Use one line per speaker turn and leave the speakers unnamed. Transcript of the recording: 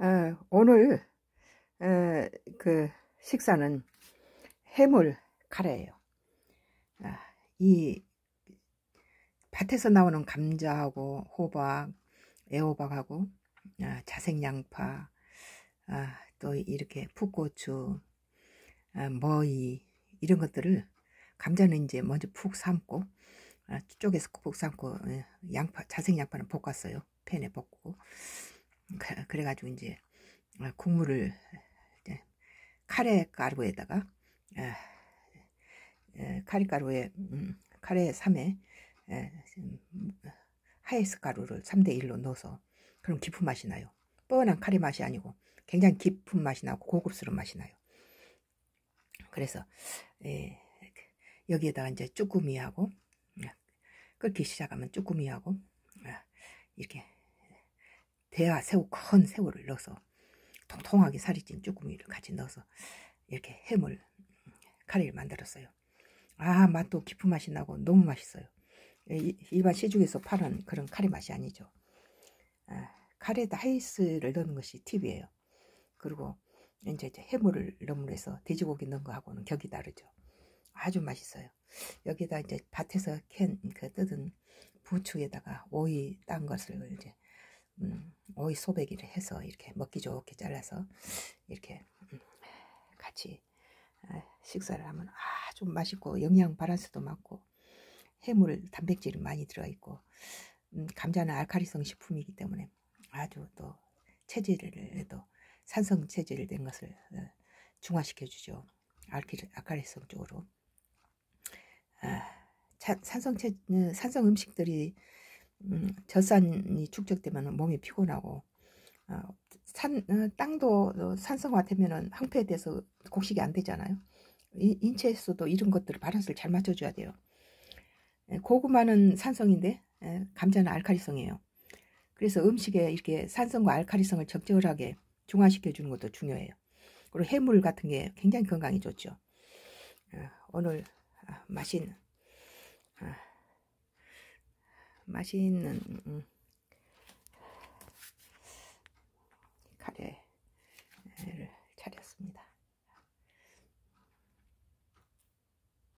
어, 오늘 어, 그 식사는 해물 카레예요. 아, 이 밭에서 나오는 감자하고 호박, 애호박하고 아, 자색 양파, 아, 또 이렇게 풋고추, 아, 머위 이런 것들을 감자는 이제 먼저 푹 삶고 아, 쪽에서 푹 삶고 예, 양파 자색 양파는 볶았어요. 팬에 볶고 그래가지고 이제 어, 국물을 카레 가루에다가 아, 카레 가루에 음, 카레 3에 하이스 가루를 3대 1로 넣어서 그럼 깊은 맛이 나요. 뻔한 카레 맛이 아니고 굉장히 깊은 맛이 나고 고급스러운 맛이 나요. 그래서 에, 여기에다가 이제 쭈꾸미하고 끓기 시작하면 쭈꾸미하고 아, 이렇게 대하 새우 큰 새우를 넣어서 통통하게 살이 찐 쭈꾸미를 같이 넣어서 이렇게 해물 카레를 만들었어요. 아 맛도 깊은 맛이 나고 너무 맛있어요. 일반 시중에서 파는 그런 카레 맛이 아니죠. 아, 카레에다 하이스를 넣는 것이 팁이에요. 그리고 이제 해물을 넣으로 해서 돼지고기 넣은 거하고는 격이 다르죠. 아주 맛있어요. 여기다 이제 밭에서 캔 그 뜯은 부추에다가 오이 딴 것을 이제 음, 오이 소배기를 해서 이렇게 먹기 좋게 잘라서 이렇게 음, 같이 아, 식사를 하면 아주 맛있고 영양 바란스도 많고 해물 단백질이 많이 들어있고 음, 감자는 알카리성 식품이기 때문에 아주 또 체질을 또 산성 체질 된 것을 어, 중화시켜 주죠. 알카리성 쪽으로 아, 산성 체 어, 산성 음식들이 음, 젖산이 축적되면 몸이 피곤하고 어, 산 어, 땅도 산성화 되면은 항폐돼서 곡식이 안 되잖아요. 이, 인체에서도 이런 것들을 바란스를 잘 맞춰줘야 돼요. 예, 고구마는 산성인데 예, 감자는 알카리성이에요. 그래서 음식에 이렇게 산성과 알카리성을 적절하게 중화시켜 주는 것도 중요해요. 그리고 해물 같은 게 굉장히 건강에 좋죠. 어, 오늘 아, 맛있는 아, 맛있는 음,